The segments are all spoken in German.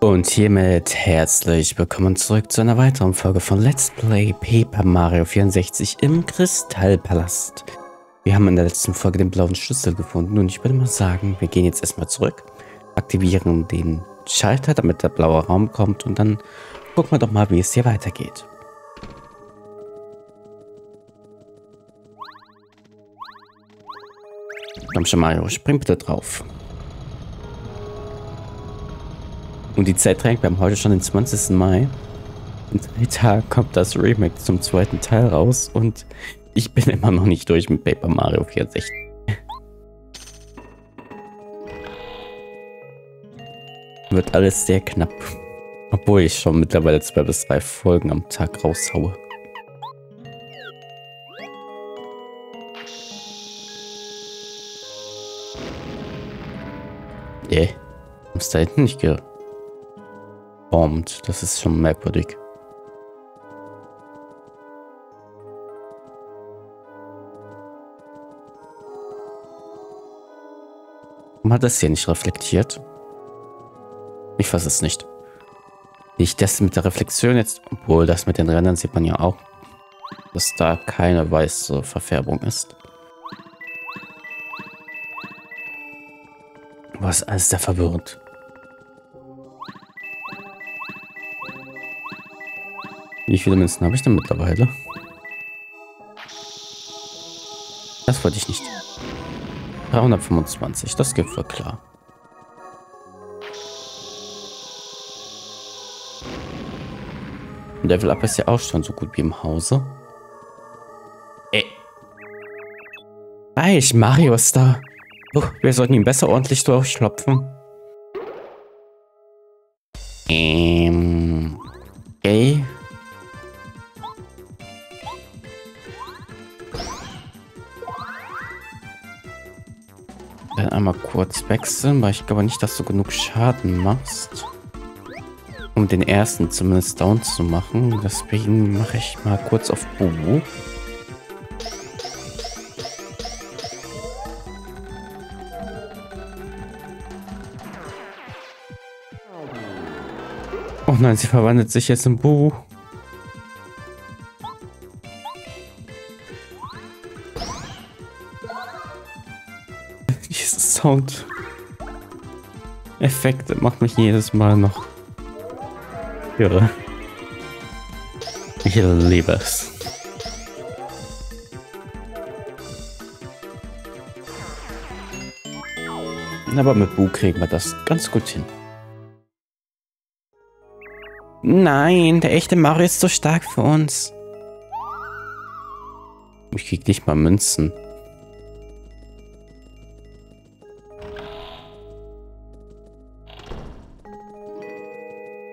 Und hiermit herzlich willkommen zurück zu einer weiteren Folge von Let's Play Paper Mario 64 im Kristallpalast. Wir haben in der letzten Folge den blauen Schlüssel gefunden und ich würde mal sagen, wir gehen jetzt erstmal zurück, aktivieren den Schalter, damit der blaue Raum kommt und dann gucken wir doch mal, wie es hier weitergeht. Komm schon Mario, spring bitte drauf. Und die Zeit drängt, wir haben heute schon den 20. Mai. In drei Tagen kommt das Remake zum zweiten Teil raus und ich bin immer noch nicht durch mit Paper Mario 64. Wird alles sehr knapp. Obwohl ich schon mittlerweile zwei bis drei Folgen am Tag raushaue. Nee. Ist da hinten nicht ge geformt. Das ist schon merkwürdig. Warum hat das hier nicht reflektiert? Ich weiß es nicht. Nicht das mit der Reflexion jetzt, obwohl das mit den Rändern sieht man ja auch, dass da keine weiße Verfärbung ist. Was alles sehr verwirrend. Wie viele Münzen habe ich denn mittlerweile? Das wollte ich nicht. 325, das geht wohl klar. Level Up ist ja auch schon so gut wie im Hause. Ey. Reich, Mario ist da. Oh, wir sollten ihn besser ordentlich durchklopfen. Ähm. Okay. Dann einmal kurz wechseln, weil ich glaube nicht, dass du genug Schaden machst. Um den ersten zumindest down zu machen. Deswegen mache ich mal kurz auf Bubu. Oh nein, sie verwandelt sich jetzt in Bubu. Sound Effekte macht mich jedes Mal noch irre. Ich liebe es. Aber mit Bu kriegen wir das ganz gut hin. Nein, der echte Mario ist so stark für uns. Ich krieg nicht mal Münzen.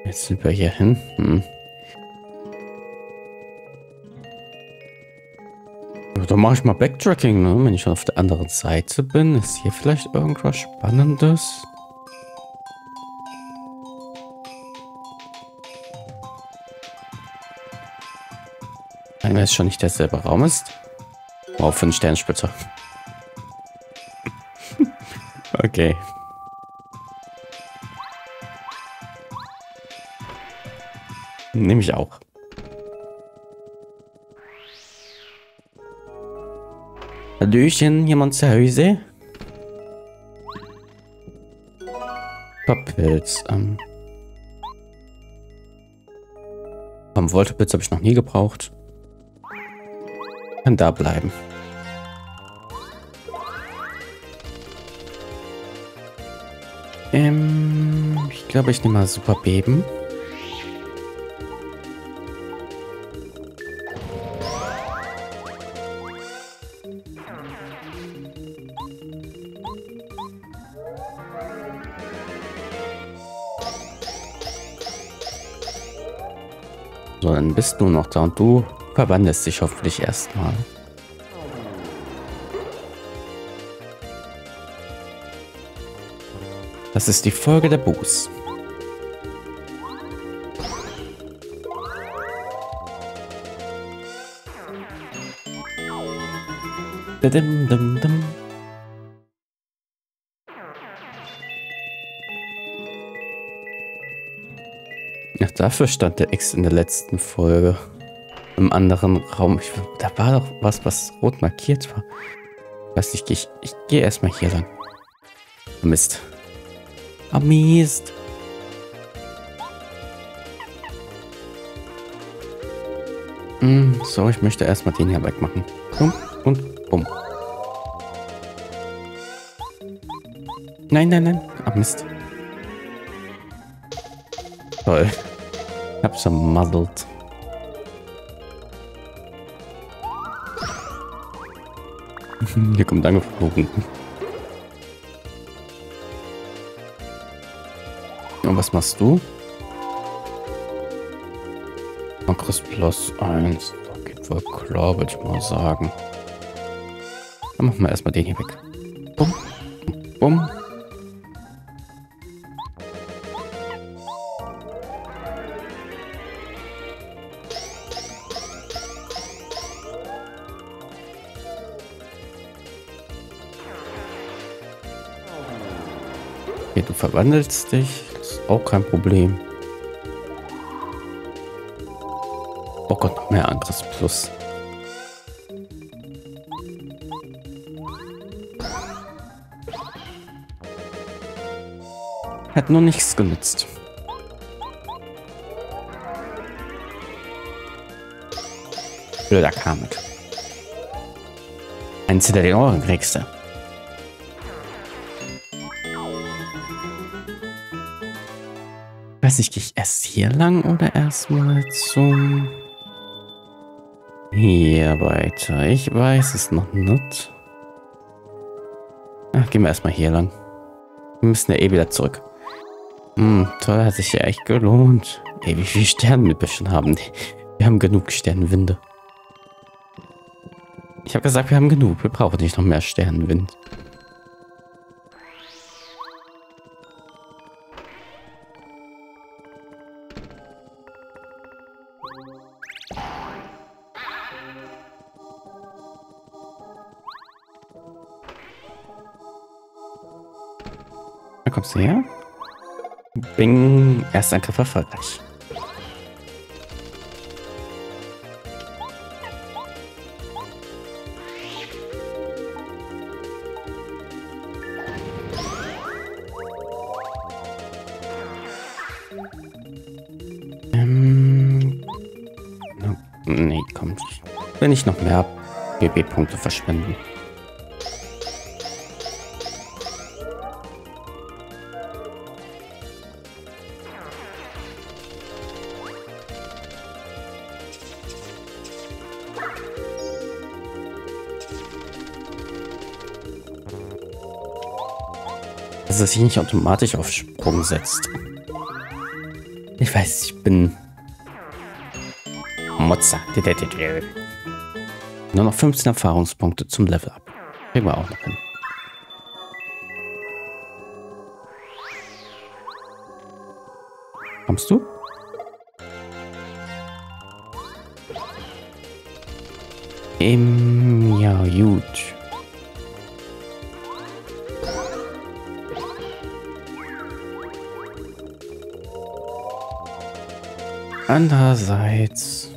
Jetzt sind wir hier hinten. Dann mache ich mal Backtracking, ne? Wenn ich schon auf der anderen Seite bin, ist hier vielleicht irgendwas Spannendes? Wenn es schon nicht derselbe Raum ist. Wow, für einen Sternspitzer. okay. Nehme ich auch. Hallöchen, jemand zu Hause? Verpilz. Ähm. Am Voltepilz habe ich noch nie gebraucht. Kann da bleiben. Ähm, ich glaube, ich nehme mal Super Beben. Du noch da und du verwandelst dich hoffentlich erstmal. Das ist die Folge der Buß. Dim, dim, dim. Dafür stand der Ex in der letzten Folge. Im anderen Raum. Ich, da war doch was, was rot markiert war. Weiß nicht, ich, ich gehe erstmal hier lang. Mist. Ah, Mist. Hm, so, ich möchte erstmal den hier wegmachen. Bumm und bumm. Nein, nein, nein. Ah, Mist. Toll. Ich hab's vermuddelt. Hier kommt angeflogen. Und was machst du? Makros plus 1. Das geht wohl klar, würde ich mal sagen. Dann machen wir erstmal den hier weg. Bumm. Bumm. Verwandelst dich. Ist auch kein Problem. Oh Gott, noch mehr Angriffs plus. Hat nur nichts genützt. Blöder Kamek. Eins hinter den Ohren kriegst du. Nicht, gehe ich erst hier lang oder erstmal zum... Hier weiter. Ich weiß es noch nicht. Ach, gehen wir erstmal hier lang. Wir müssen ja eh wieder zurück. Hm, toll, hat sich ja echt gelohnt. Ey, wie viele Sterne wir schon haben. Wir haben genug Sternenwinde. Ich habe gesagt, wir haben genug. Wir brauchen nicht noch mehr Sternenwind. Da kommst du her. Bing, Erstangriff erfolgreich. Ähm, nee, kommt. Wenn ich noch mehr BB-Punkte verschwenden. Dass er sich nicht automatisch auf Sprung setzt. Ich weiß, ich bin Mozza. Nur noch 15 Erfahrungspunkte zum Level up. Kriegen wir auch noch hin. Kommst du? Im, ja, gut. Andererseits...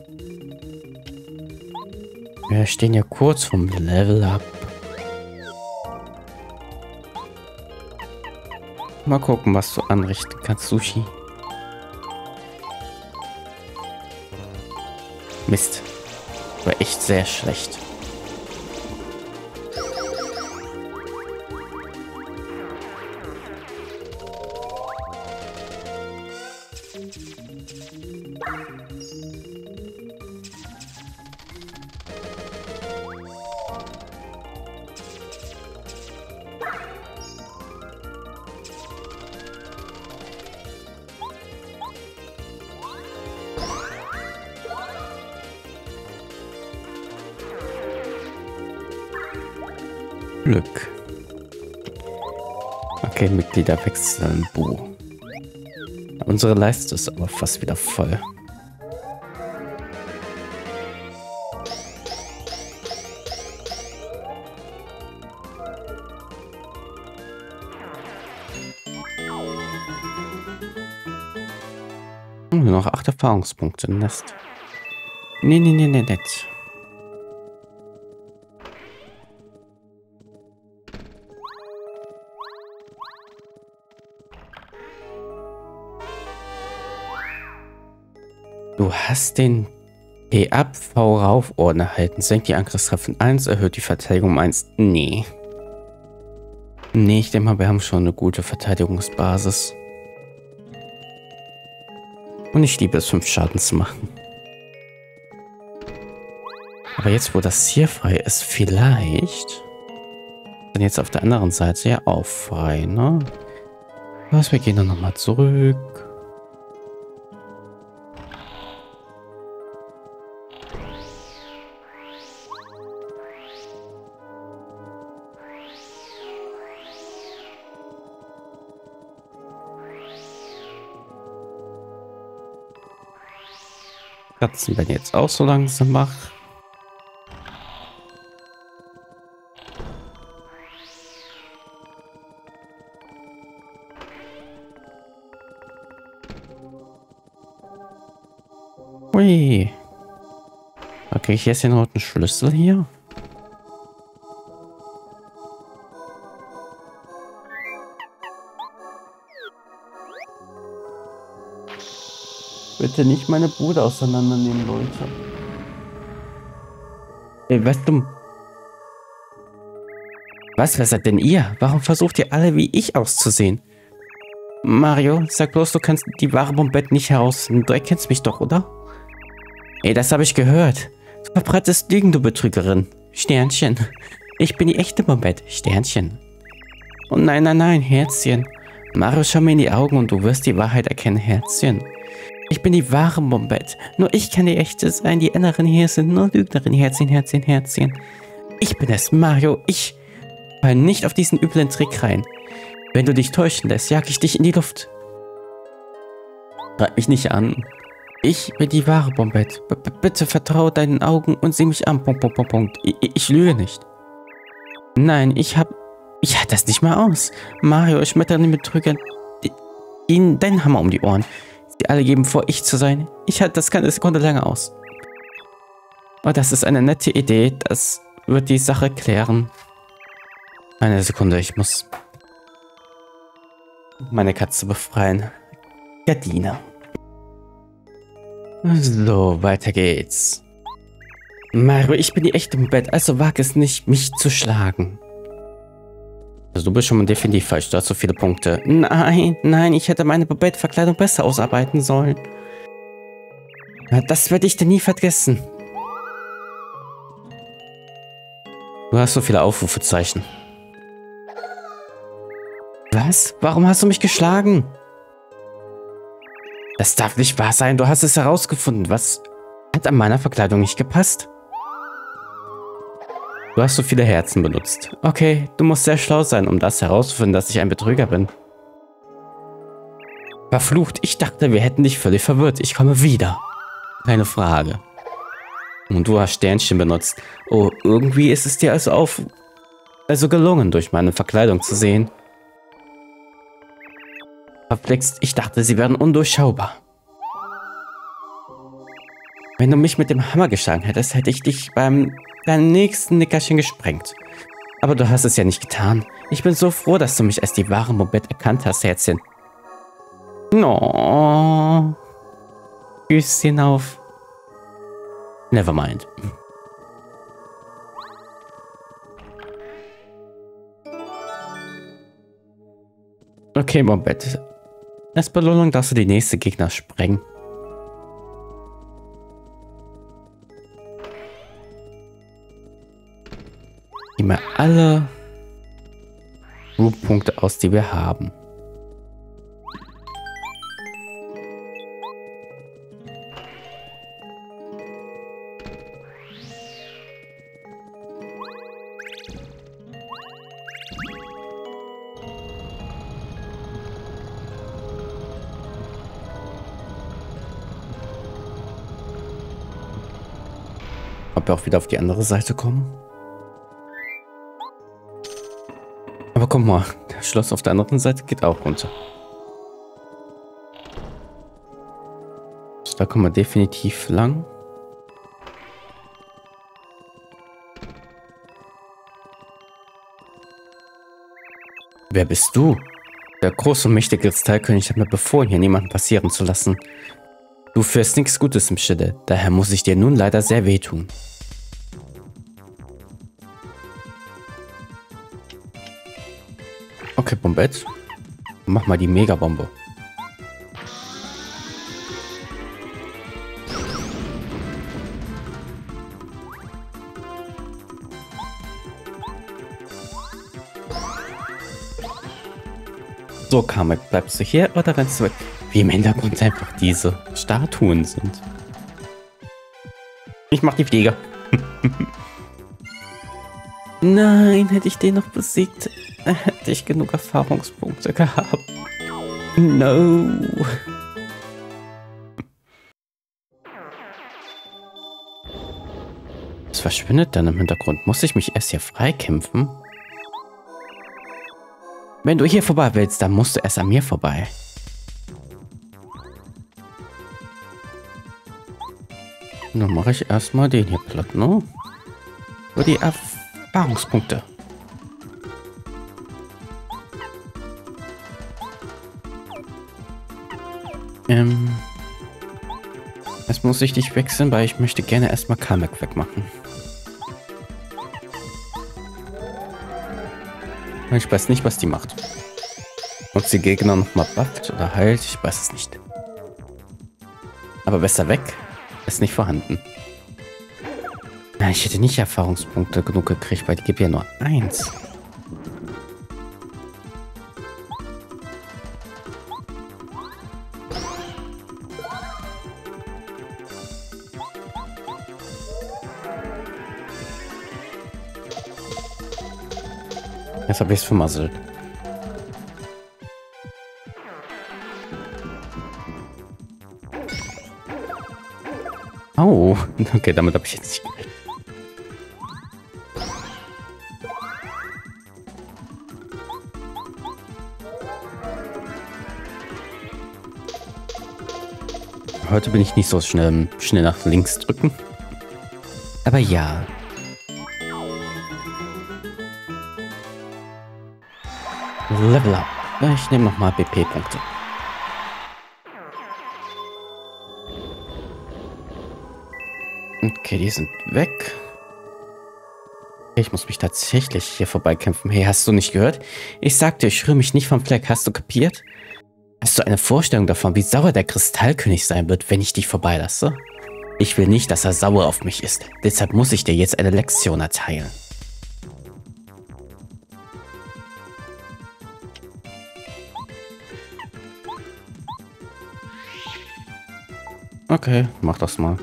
Wir stehen ja kurz vom Level up. Mal gucken, was du anrichten kannst, Sushi. Mist. War echt sehr schlecht. Glück. Okay, Mitglieder wechseln. Buh. Unsere Leiste ist aber fast wieder voll. nur noch 8 Erfahrungspunkte. Nest. Nee, nee, nee, nee, nett. Du hast den P-Up V rauf Orden erhalten. Senkt die Angriffskraft von 1, erhöht die Verteidigung um 1. Nee. Nee, ich denke mal, wir haben schon eine gute Verteidigungsbasis. Und ich liebe es, 5 Schaden zu machen. Aber jetzt, wo das hier frei ist, vielleicht... Dann jetzt auf der anderen Seite ja auch frei, ne? Was, wir gehen dann nochmal zurück. Katzen werden jetzt auch so langsam wach. Ui. Okay, ich jetzt den roten Schlüssel hier. Bitte nicht meine Bude auseinandernehmen, Leute. Ey, was dumm. Was, wer seid denn ihr? Warum versucht ihr alle wie ich auszusehen? Mario, sag bloß, du kannst die wahre Bombette nicht herausfinden. Du erkennst mich doch, oder? Ey, das habe ich gehört. Du verbreitest Lügen, du Betrügerin. Sternchen. Ich bin die echte Bombette. Sternchen. Oh nein, nein, nein, Herzchen. Mario, schau mir in die Augen und du wirst die Wahrheit erkennen, Herzchen. Ich bin die wahre Bombette. Nur ich kann die echte sein. Die anderen hier sind nur Lügnerin. Herzchen, Herzchen, Herzchen. Ich bin es, Mario. Ich fall nicht auf diesen üblen Trick rein. Wenn du dich täuschen lässt, jag ich dich in die Luft. Greif mich nicht an. Ich bin die wahre Bombette. Bitte vertraue deinen Augen und sieh mich an. Punkt, Punkt, Punkt, Punkt. Ich, ich lüge nicht. Nein, ich hab... Ich halte das nicht mehr aus. Mario, ich schmettere den Betrügern ihnen deinen Hammer um die Ohren. Sie alle geben vor, ich zu sein. Ich halte das keine Sekunde länger aus. Oh, das ist eine nette Idee. Das wird die Sache klären. Eine Sekunde, ich muss meine Katze befreien. Gardine. So, weiter geht's. Mario, ich bin die echte im Bett, also wag es nicht, mich zu schlagen. Also du bist schon mal definitiv falsch, du hast so viele Punkte. Nein, nein, ich hätte meine Babette-Verkleidung besser ausarbeiten sollen. Das werde ich dir nie vergessen. Du hast so viele Aufrufezeichen. Was? Warum hast du mich geschlagen? Das darf nicht wahr sein, du hast es herausgefunden. Was hat an meiner Verkleidung nicht gepasst? Du hast so viele Herzen benutzt. Okay, du musst sehr schlau sein, um das herauszufinden, dass ich ein Betrüger bin. Verflucht, ich dachte, wir hätten dich völlig verwirrt. Ich komme wieder. Keine Frage. Und du hast Sternchen benutzt. Oh, irgendwie ist es dir also auf... Also gelungen, durch meine Verkleidung zu sehen. Verflixt, ich dachte, sie wären undurchschaubar. Wenn du mich mit dem Hammer geschlagen hättest, hätte ich dich beim deinem nächsten Nickerchen gesprengt. Aber du hast es ja nicht getan. Ich bin so froh, dass du mich als die wahre Mobette erkannt hast, Herzchen. No. Küsschen auf. Nevermind. Okay, Mobette. Als Belohnung darfst du die nächste Gegner sprengen. Gehen wir alle Root-Punkte aus, die wir haben. Ob wir auch wieder auf die andere Seite kommen? Guck mal, das Schloss auf der anderen Seite geht auch runter. Da kommen wir definitiv lang. Wer bist du? Der große und mächtige Kristallkönig hat mir befohlen, hier niemanden passieren zu lassen. Du führst nichts Gutes im Schilde, daher muss ich dir nun leider sehr wehtun. Okay, Bombett. Mach mal die Megabombe. So, Kamek, bleibst du hier oder rennst du weg? Wie im Hintergrund einfach diese Statuen sind. Ich mach die Flieger. Nein, hätte ich den noch besiegt, hätte ich genug Erfahrungspunkte gehabt. No. Was verschwindet dann im Hintergrund? Muss ich mich erst hier freikämpfen? Wenn du hier vorbei willst, dann musst du erst an mir vorbei. Dann mache ich erstmal den hier platt, ne? Für die Erfahrungspunkte. Ähm. Jetzt muss ich dich wechseln, weil ich möchte gerne erstmal Kamek wegmachen. Ich weiß nicht, was die macht. Ob sie Gegner nochmal bufft oder heilt, ich weiß es nicht. Aber besser weg ist nicht vorhanden. Ich hätte nicht Erfahrungspunkte genug gekriegt, weil die gibt ja nur eins. Jetzt habe ich es vermasselt. Oh, okay, damit habe ich jetzt nicht gerechnet. Heute bin ich nicht so schnell, schnell nach links drücken. Aber ja, Level up. Ich nehme nochmal BP-Punkte. Okay, die sind weg. Ich muss mich tatsächlich hier vorbeikämpfen. Hey, hast du nicht gehört? Ich sagte, ich rühre mich nicht vom Fleck. Hast du kapiert? Hast du eine Vorstellung davon, wie sauer der Kristallkönig sein wird, wenn ich dich vorbeilasse? Ich will nicht, dass er sauer auf mich ist. Deshalb muss ich dir jetzt eine Lektion erteilen. Okay, mach das mal.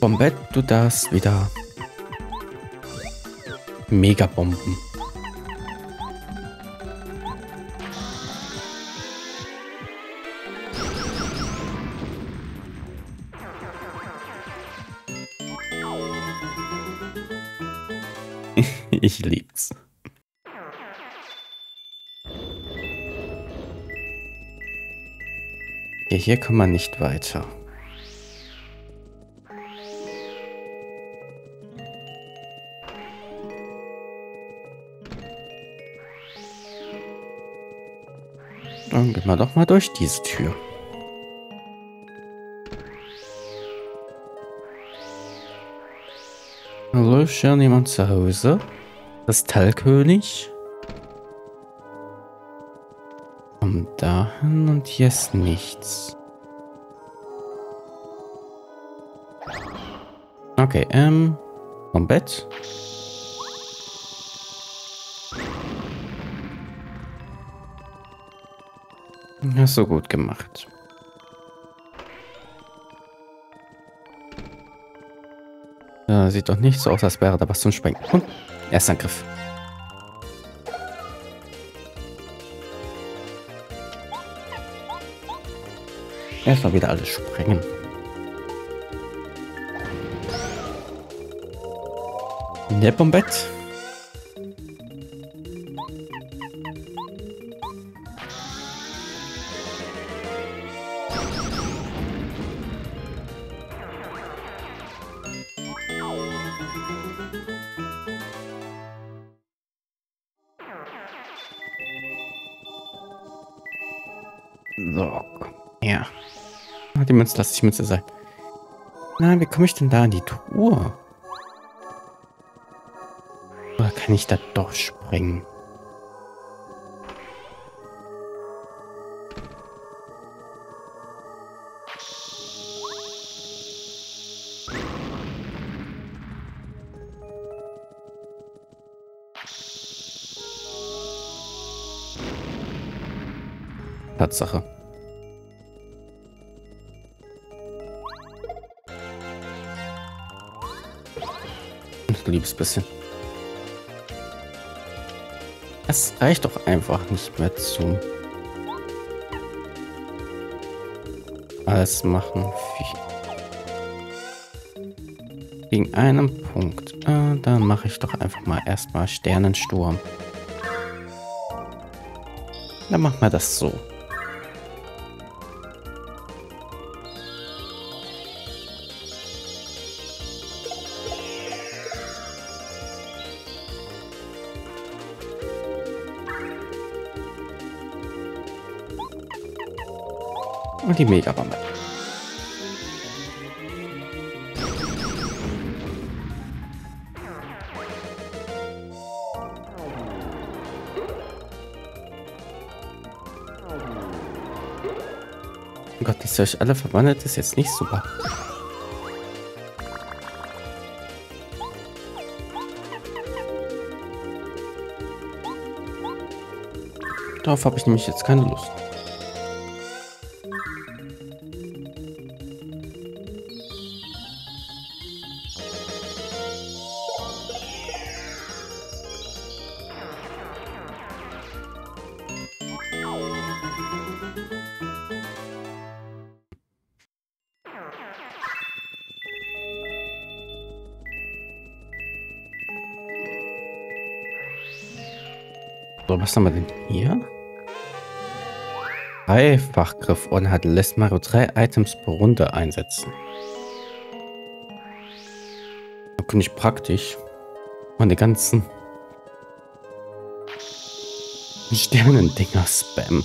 Bombett, du darfst wieder Megabomben. ich hier kann man nicht weiter. Dann gehen wir doch mal durch diese Tür. Hallo, ist schon jemand zu Hause? Das Tallkönig? Komm dahin und hier ist nichts. Okay, ähm, vom Bett. Hast du gut gemacht. Ja, sieht doch nicht so aus, als wäre da was zum Sprengen. Und Erstangriff. Erstmal wieder alles sprengen. Nie bombett. So, ja. Halt die Münze lasse ich Münze sein. Na, wie komme ich denn da in die Truhe? Oder kann ich da doch springen? Tatsache. Ein liebes bisschen. Es reicht doch einfach nicht mehr zu. Alles machen. Wegen einem Punkt. Äh, dann mache ich doch einfach mal erstmal Sternensturm. Dann machen wir das so. Die Megabombe. Oh Gott, dass ihr euch alle verwandelt, ist jetzt nicht super. Darauf habe ich nämlich jetzt keine Lust. Was haben wir denn hier? Dreifachgriff und hat lässt Mario drei Items pro Runde einsetzen. Bin ich praktisch. Meine ganzen Sternendinger spam.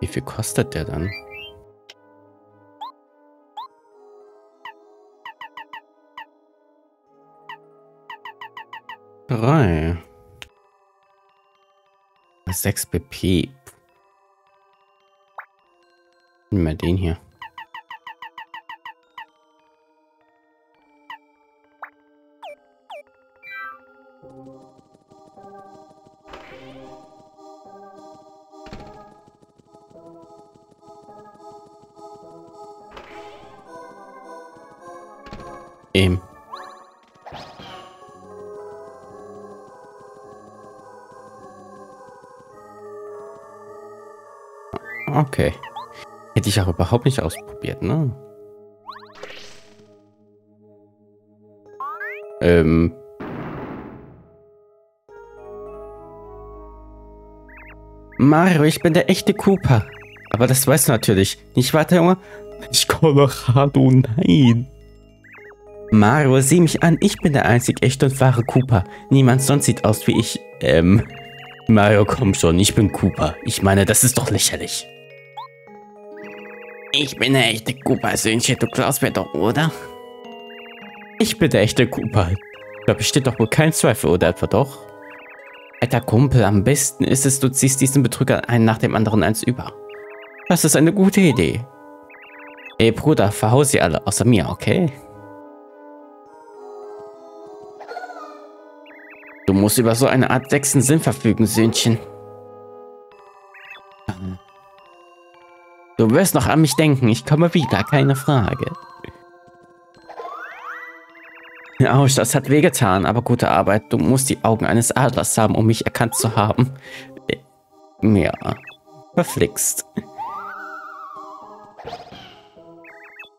Wie viel kostet der dann? Drei. 6 BP. Nimm mal den hier. Eben. Okay. Hätte ich auch überhaupt nicht ausprobiert, ne? Ähm. Mario, ich bin der echte Cooper. Aber das weißt du natürlich. Nicht wahr, Junge? Ich Colorado, nein. Mario, sieh mich an. Ich bin der einzig echte und wahre Cooper. Niemand sonst sieht aus wie ich. Ähm. Mario, komm schon. Ich bin Cooper. Ich meine, das ist doch lächerlich. Ich bin der echte Cooper-Söhnchen, du glaubst mir doch, oder? Ich bin der echte Cooper. Da besteht doch wohl kein Zweifel, oder etwa doch? Alter Kumpel, am besten ist es, du ziehst diesen Betrüger einen nach dem anderen eins über. Das ist eine gute Idee. Ey Bruder, verhau sie alle, außer mir, okay? Du musst über so eine Art sechsten Sinn verfügen, Söhnchen. Du wirst noch an mich denken. Ich komme wieder, keine Frage. Autsch, das hat wehgetan, aber gute Arbeit. Du musst die Augen eines Adlers haben, um mich erkannt zu haben. Ja, verflixt.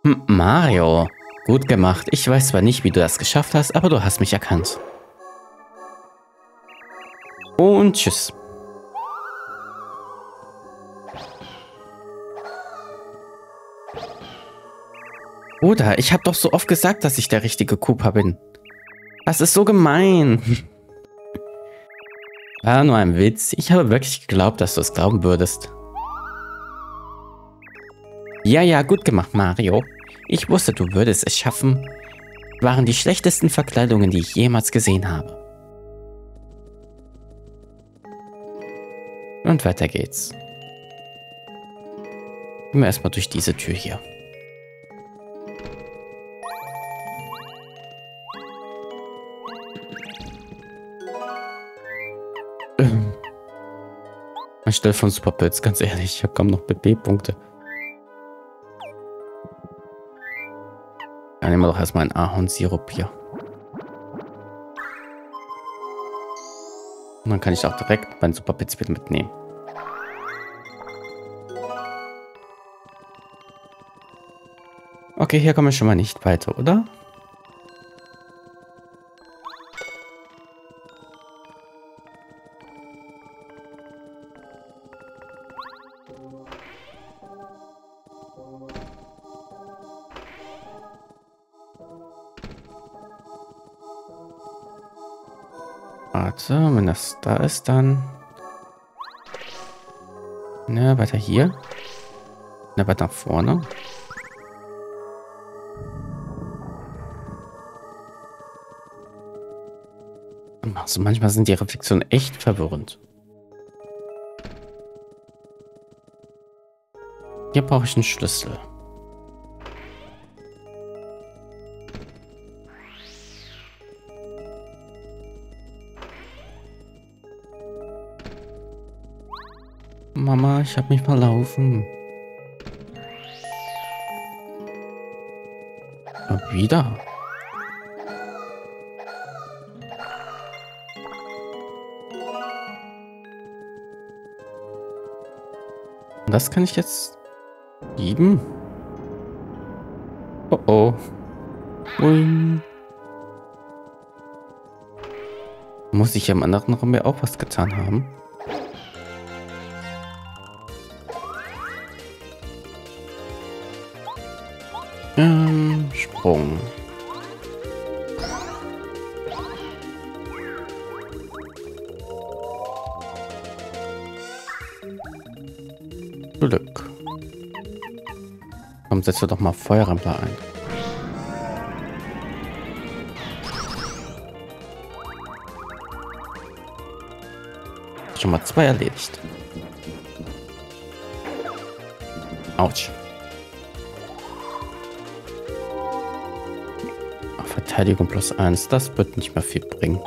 Hm, Mario, gut gemacht. Ich weiß zwar nicht, wie du das geschafft hast, aber du hast mich erkannt. Und tschüss. Bruder, ich habe doch so oft gesagt, dass ich der richtige Cooper bin. Das ist so gemein. War nur ein Witz. Ich habe wirklich geglaubt, dass du es glauben würdest. Ja, ja, gut gemacht, Mario. Ich wusste, du würdest es schaffen. Waren die schlechtesten Verkleidungen, die ich jemals gesehen habe. Und weiter geht's. Gehen wir erstmal durch diese Tür hier. Anstelle von Superpilz, ganz ehrlich, ich habe kaum noch BP-Punkte. Dann nehmen wir doch erstmal einen Ahornsirup hier. Und dann kann ich auch direkt meinen Superpilz mitnehmen. Okay, hier kommen wir schon mal nicht weiter, oder? Warte, wenn das da ist, dann... Ne, weiter hier. Ne, weiter nach vorne. Also manchmal sind die Reflexionen echt verwirrend. Hier brauche ich einen Schlüssel. Mama, ich habe mich verlaufen. Aber wieder. Das kann ich jetzt geben. Oh oh. Ui. Muss ich am anderen Raum ja auch was getan haben? Sprung. Glück. Komm, setze doch mal Feuerrampe ein. Schon mal zwei erledigt. Autsch. Verteidigung plus eins, das wird nicht mehr viel bringen.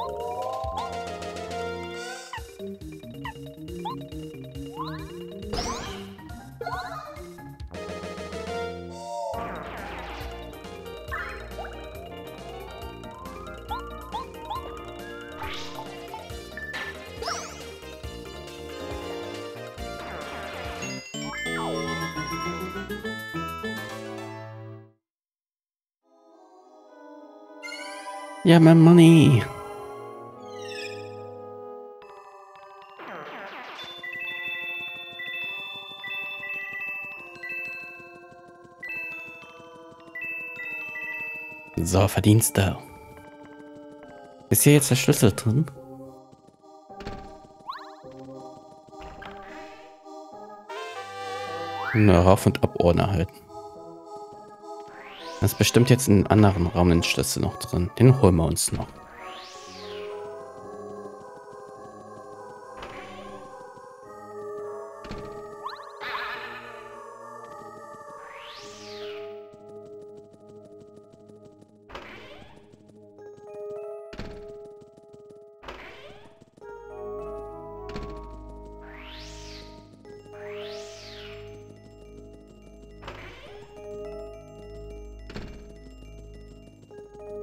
Yeah, my money. So, Verdienste. Ist hier jetzt der Schlüssel drin? Eine Rauf- und Abordner halten. Das ist bestimmt jetzt in einem anderen Raum den Schlüssel noch drin. Den holen wir uns noch.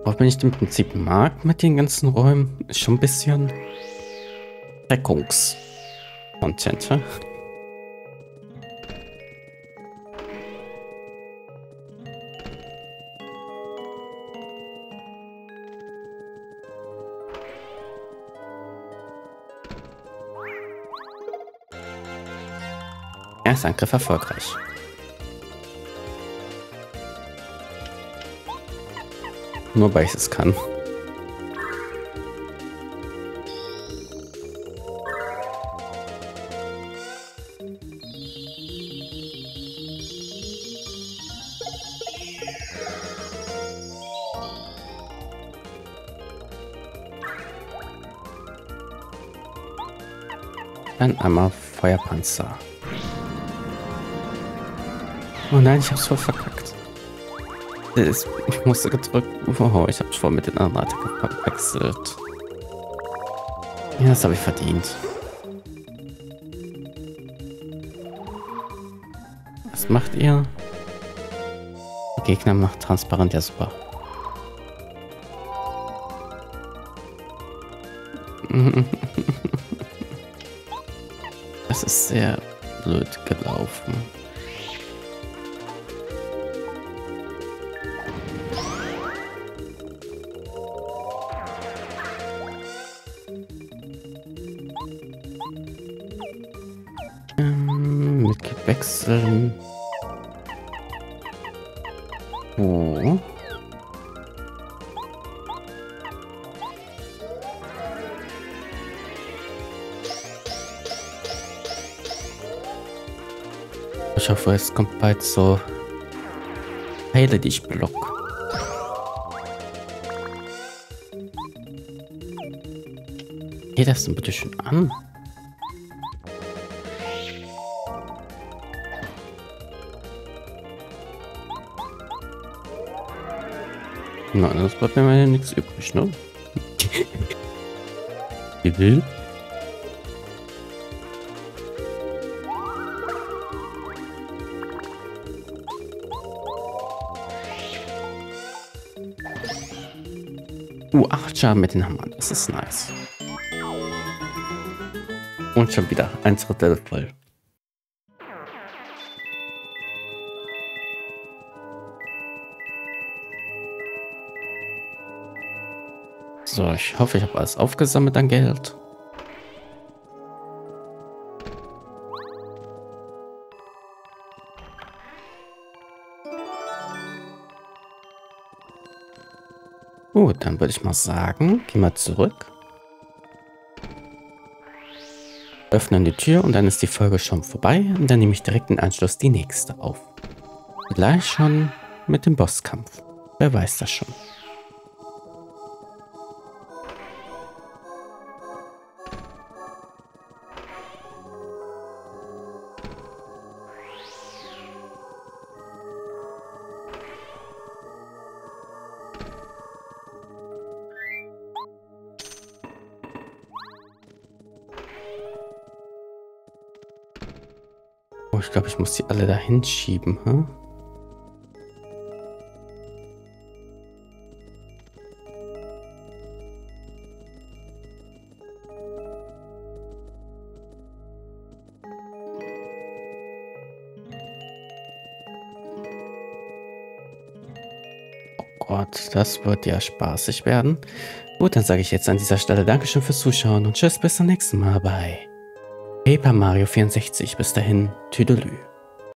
Auch wenn ich den Prinzip mag mit den ganzen Räumen, ist schon ein bisschen Deckungs-Content. Erster Angriff erfolgreich. Nur weil ich es kann. Dann einmal Feuerpanzer. Oh nein, ich hab's voll verkackt. Ich musste gedrückt. Oh, ich hab's voll mit den anderen Attacken. Ja, das habe ich verdient. Was macht ihr? Gegner macht transparent, ja super. Das ist sehr blöd gelaufen. Wechseln. Oh. Ich hoffe, es kommt bald so. Heile dich, Block. Geht das denn bitte schon an? Na, das bleibt mir ja nichts übrig, ne? Will? Uh, 8 Schaden mit den Hammern. Das ist nice. Und schon wieder ein Drittel voll. So, ich hoffe, ich habe alles aufgesammelt an Geld. Gut, dann würde ich mal sagen, gehen wir zurück. Öffnen die Tür und dann ist die Folge schon vorbei. Und dann nehme ich direkt im Anschluss die nächste auf. Gleich schon mit dem Bosskampf. Wer weiß das schon. Glaube, ich muss die alle dahin schieben, hm? Oh Gott, das wird ja spaßig werden. Gut, dann sage ich jetzt an dieser Stelle Dankeschön fürs Zuschauen und tschüss bis zum nächsten Mal bei Paper Mario 64. Bis dahin, Tüdelü.